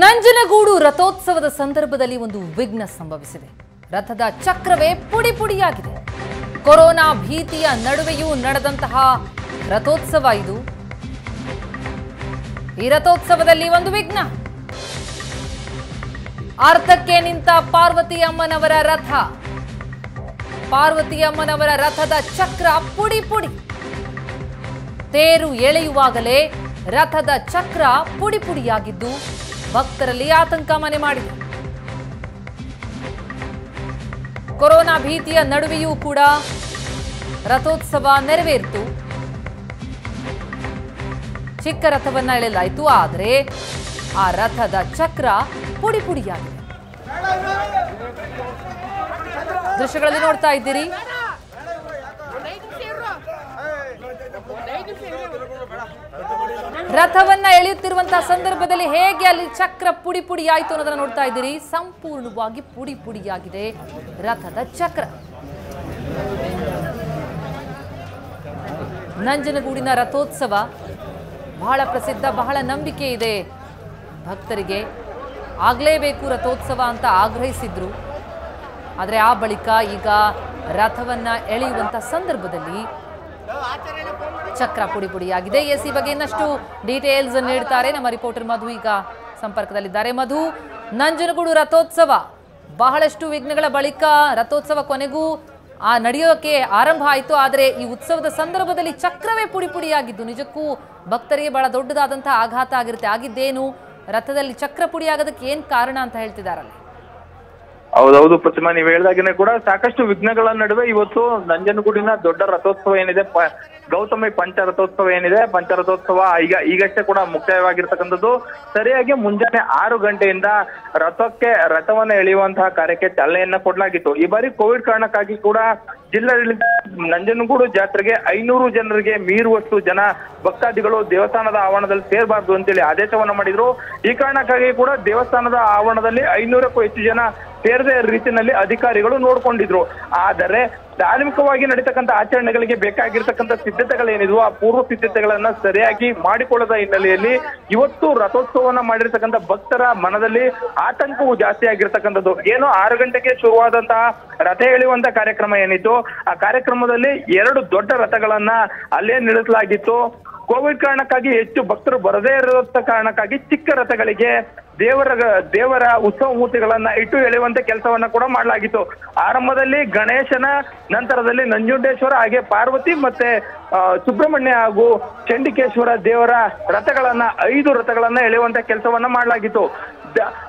ನಂಜನಗೂಡು ರಥೋತ್ಸವದ ಸಂದರ್ಭದಲ್ಲಿ ಒಂದು ವಿಘ್ನ ಸಂಭವಿಸಿದೆ. ರಥದ ಚಕ್ರವೇ ಪುಡಿ ಪುಡಿಯಾಗಿದೆ. ಕೊರೋನಾ ಭೀತಿಯ ನಡುವೆಯೂ ನಡೆದಂತಹ ರಥೋತ್ಸವ ಇದು. ಈ ರಥೋತ್ಸವದಲ್ಲಿ ಒಂದು ವಿಘ್ನ. ಅರ್ಧಕ್ಕೆ ನಿಂತ ಪಾರ್ವತಿ ಅಮ್ಮನವರ ರಥ. ಪಾರ್ವತಿ ಅಮ್ಮನವರ ರಥದ ಚಕ್ರ ಪುಡಿ ಪುಡಿ. ತೇರು ಎಳೆಯುವಾಗಲೇ ರಥದ ಚಕ್ರ ಪುಡಿ ಪುಡಿಯಾಗಿದ್ದು ಭಕ್ತರಲ್ಲಿ ಆತಂಕ ಮನೆ ಮಾಡಿದೆ. ಕೊರೋನಾ ಭೀತಿಯ ನಡುವೆಯೂ ಕೂಡ ರಥೋತ್ಸವ ನೆರವೇರಿತು. ಚಿಕ್ಕ ರಥವನ್ನ ಎಳೆಯಲಾಯಿತು, ಆದರೆ ಆ ರಥದ ಚಕ್ರ ಪುಡಿ ಪುಡಿಯಾಗಿದೆ. ದೃಶ್ಯಗಳಲ್ಲಿ ನೋಡ್ತಾ ಇದ್ದೀರಿ. ರಥವನ್ನ ಎಳೆಯುತ್ತಿರುವಂತಹ ಸಂದರ್ಭದಲ್ಲಿ ಹೇಗೆ ಅಲ್ಲಿ ಚಕ್ರ ಪುಡಿ ಪುಡಿ ಆಯ್ತು ಅನ್ನೋದನ್ನ ನೋಡ್ತಾ ಇದ್ದೀರಿ. ಸಂಪೂರ್ಣವಾಗಿ ಪುಡಿ ಪುಡಿಯಾಗಿದೆ ರಥದ ಚಕ್ರ. ನಂಜನಗೂಡಿನ ರಥೋತ್ಸವ ಬಹಳ ಪ್ರಸಿದ್ಧ, ಬಹಳ ನಂಬಿಕೆ ಇದೆ. ಭಕ್ತರಿಗೆ ಆಗಲೇಬೇಕು ರಥೋತ್ಸವ ಅಂತ ಆಗ್ರಹಿಸಿದ್ರು. ಆದರೆ ಆ ಬಳಿಕ ಈಗ ರಥವನ್ನ ಎಳೆಯುವಂತ ಸಂದರ್ಭದಲ್ಲಿ ಚಕ್ರ ಪುಡಿ ಪುಡಿಯಾಗಿದೆ. ಎಸ್ ಈ ಬಗ್ಗೆ ಇನ್ನಷ್ಟು ಡೀಟೇಲ್ಸ್ ನೀಡ್ತಾರೆ ನಮ್ಮ ರಿಪೋರ್ಟರ್ ಮಧು ಈಗ ಸಂಪರ್ಕದಲ್ಲಿದ್ದಾರೆ. ಮಧು, ನಂಜನಗೂಡು ರಥೋತ್ಸವ. ಬಹಳಷ್ಟು ವಿಘ್ನಗಳ ಬಳಿಕ ರಥೋತ್ಸವ ಕೊನೆಗೂ ಆ ನಡೆಯೋಕೆ ಆರಂಭ ಆಯಿತು. ಆದರೆ ಈ ಉತ್ಸವದ ಸಂದರ್ಭದಲ್ಲಿ ಚಕ್ರವೇ ಪುಡಿ ಪುಡಿಯಾಗಿದ್ದು, ನಿಜಕ್ಕೂ ಭಕ್ತರಿಗೆ ಬಹಳ ದೊಡ್ಡದಾದಂತಹ ಆಘಾತ ಆಗಿರುತ್ತೆ. ಆಗಿದ್ದೇನು, ರಥದಲ್ಲಿ ಚಕ್ರ ಪುಡಿಯಾಗೋದಕ್ಕೆ ಏನು ಕಾರಣ ಅಂತ ಹೇಳ್ತಿದಾರಲ್ಲ ಹೌದೌದು ಪ್ರತಿಮಾ, ನೀವು ಹೇಳ್ದಾಗೇನೆ ಕೂಡ ಸಾಕಷ್ಟು ವಿಘ್ನಗಳ ನಡುವೆ ಇವತ್ತು ನಂಜನಗೂಡಿನ ದೊಡ್ಡ ರಥೋತ್ಸವ ಏನಿದೆ ಗೌತಮಿ ಪಂಚ ರಥೋತ್ಸವ ಏನಿದೆ ಪಂಚ ರಥೋತ್ಸವ ಈಗ, ಈಗಷ್ಟೇ ಕೂಡ ಮುಕ್ತಾಯವಾಗಿರ್ತಕ್ಕಂಥದ್ದು ಸರಿಯಾಗಿ ಮುಂಜಾನೆ ಆರು ಗಂಟೆಯಿಂದ ರಥಕ್ಕೆ, ರಥವನ್ನ ಎಳೆಯುವಂತಹ ಕಾರ್ಯಕ್ಕೆ ಚಾಲನೆಯನ್ನ ಕೊಡಲಾಗಿತ್ತು. ಈ ಬಾರಿ ಕೋವಿಡ್ ಕಾರಣಕ್ಕಾಗಿ ಕೂಡ ಜಿಲ್ಲಾಡಳಿತ ನಂಜನಗೂಡು ಜಾತ್ರೆಗೆ ಐನೂರು ಜನರಿಗೆ ಮೀರುವಷ್ಟು ಜನ ಭಕ್ತಾದಿಗಳು ದೇವಸ್ಥಾನದ ಆವರಣದಲ್ಲಿ ಸೇರಬಾರ್ದು ಅಂತೇಳಿ ಆದೇಶವನ್ನ ಮಾಡಿದ್ರು. ಈ ಕಾರಣಕ್ಕಾಗಿ ಕೂಡ ದೇವಸ್ಥಾನದ ಆವರಣದಲ್ಲಿ ಐನೂರಕ್ಕೂ ಹೆಚ್ಚು ಜನ ಸೇರದೆ ರೀತಿಯಲ್ಲಿ ಅಧಿಕಾರಿಗಳು ನೋಡ್ಕೊಂಡಿದ್ರು. ಆದರೆ ಧಾರ್ಮಿಕವಾಗಿ ನಡೀತಕ್ಕಂಥ ಆಚರಣೆಗಳಿಗೆ ಬೇಕಾಗಿರ್ತಕ್ಕಂಥ ಸಿದ್ಧತೆಗಳೇನಿದ್ವು ಆ ಪೂರ್ವ ಸಿದ್ಧತೆಗಳನ್ನ ಸರಿಯಾಗಿ ಮಾಡಿಕೊಳ್ಳದ ಹಿನ್ನೆಲೆಯಲ್ಲಿ ಇವತ್ತು ರಥೋತ್ಸವವನ್ನ ಮಾಡಿರ್ತಕ್ಕಂಥ ಭಕ್ತರ ಮನದಲ್ಲಿ ಆತಂಕವು ಜಾಸ್ತಿ ಆಗಿರ್ತಕ್ಕಂಥದ್ದು. ಏನು ಆರು ಗಂಟೆಗೆ ಶುರುವಾದಂತಹ ರಥ ಎಳೆಯುವಂತ ಕಾರ್ಯಕ್ರಮ ಏನಿತ್ತು, ಆ ಕಾರ್ಯಕ್ರಮದಲ್ಲಿ ಎರಡು ದೊಡ್ಡ ರಥಗಳನ್ನ ಅಲ್ಲೇ ನಿಲ್ಲಿಸಲಾಗಿತ್ತು. ಕೋವಿಡ್ ಕಾರಣಕ್ಕಾಗಿ ಹೆಚ್ಚು ಭಕ್ತರು ಬರದೇ ಇರೋದ ಕಾರಣಕ್ಕಾಗಿ ಚಿಕ್ಕ ರಥಗಳಿಗೆ ದೇವರ ದೇವರ ಉತ್ಸವ ಮೂರ್ತಿಗಳನ್ನ ಇಟ್ಟು ಎಳೆಯುವಂತ ಕೆಲಸವನ್ನ ಕೂಡ ಮಾಡಲಾಗಿತ್ತು. ಆರಂಭದಲ್ಲಿ ಗಣೇಶನ, ನಂತರದಲ್ಲಿ ನಂಜುಂಡೇಶ್ವರ, ಹಾಗೆ ಪಾರ್ವತಿ ಮತ್ತೆ ಸುಬ್ರಹ್ಮಣ್ಯ ಹಾಗೂ ಚಂಡಿಕೇಶ್ವರ ದೇವರ ರಥಗಳನ್ನ, ಐದು ರಥಗಳನ್ನ ಎಳೆಯುವಂತ ಕೆಲಸವನ್ನ ಮಾಡಲಾಗಿತ್ತು.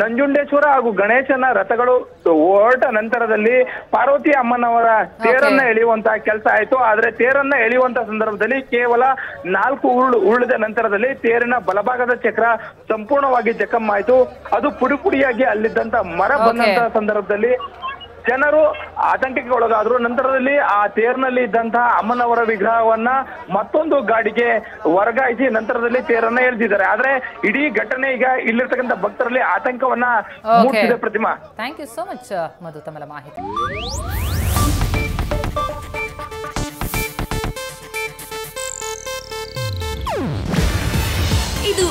ನಂಜುಂಡೇಶ್ವರ ಹಾಗೂ ಗಣೇಶನ ರಥಗಳು ಹೊರಟ ನಂತರದಲ್ಲಿ ಪಾರ್ವತಿ ಅಮ್ಮನವರ ತೇರನ್ನ ಎಳೆಯುವಂತಹ ಕೆಲಸ ಆಯ್ತು. ಆದ್ರೆ ತೇರನ್ನ ಎಳೆಯುವಂತ ಸಂದರ್ಭದಲ್ಲಿ ಕೇವಲ ನಾಲ್ಕು ಉರುಳು ಉರುಳಿದ ನಂತರದಲ್ಲಿ ತೇರಿನ ಬಲಭಾಗದ ಚಕ್ರ ಸಂಪೂರ್ಣವಾಗಿ ಜಖಮ್ ಆಯ್ತು. ಅದು ಪುಡಿ ಪುಡಿಯಾಗಿ ಅಲ್ಲಿದ್ದಂತ ಮರ ಬಂದಂತಹ ಬಂದಂತ ಸಂದರ್ಭದಲ್ಲಿ ಜನರು ಆತಂಕಕ್ಕೆ ಒಳಗಾದ್ರು ನಂತರದಲ್ಲಿ ಆ ತೇರ್ನಲ್ಲಿ ಇದ್ದಂತಹ ಅಮ್ಮನವರ ವಿಗ್ರಹವನ್ನ ಮತ್ತೊಂದು ಗಾಡಿಗೆ ವರ್ಗಾಯಿಸಿ ನಂತರದಲ್ಲಿ ತೇರನ್ನ ಎಳೆದಿದ್ದಾರೆ. ಆದ್ರೆ ಇಡೀ ಘಟನೆ ಈಗ ಇಲ್ಲಿರ್ತಕ್ಕಂಥ ಭಕ್ತರಲ್ಲಿ ಆತಂಕವನ್ನ. ಮೂಡಿಸಿದೆ Pratima. Thank you so much Madhu. ತಮ್ಮ ಮಾಹಿತಿ.